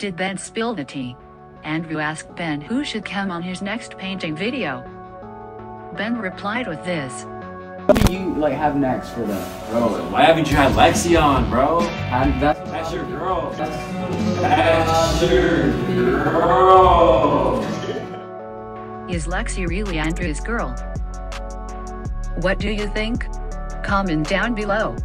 Did Ben spill the tea? Andrew asked Ben who should come on his next painting video. Ben replied with this. What do you like have next for them? Bro, why haven't you had Lexi on, bro? And that's That's your girl. that's That's your girl. Is Lexi really Andrew's girl? What do you think? Comment down below.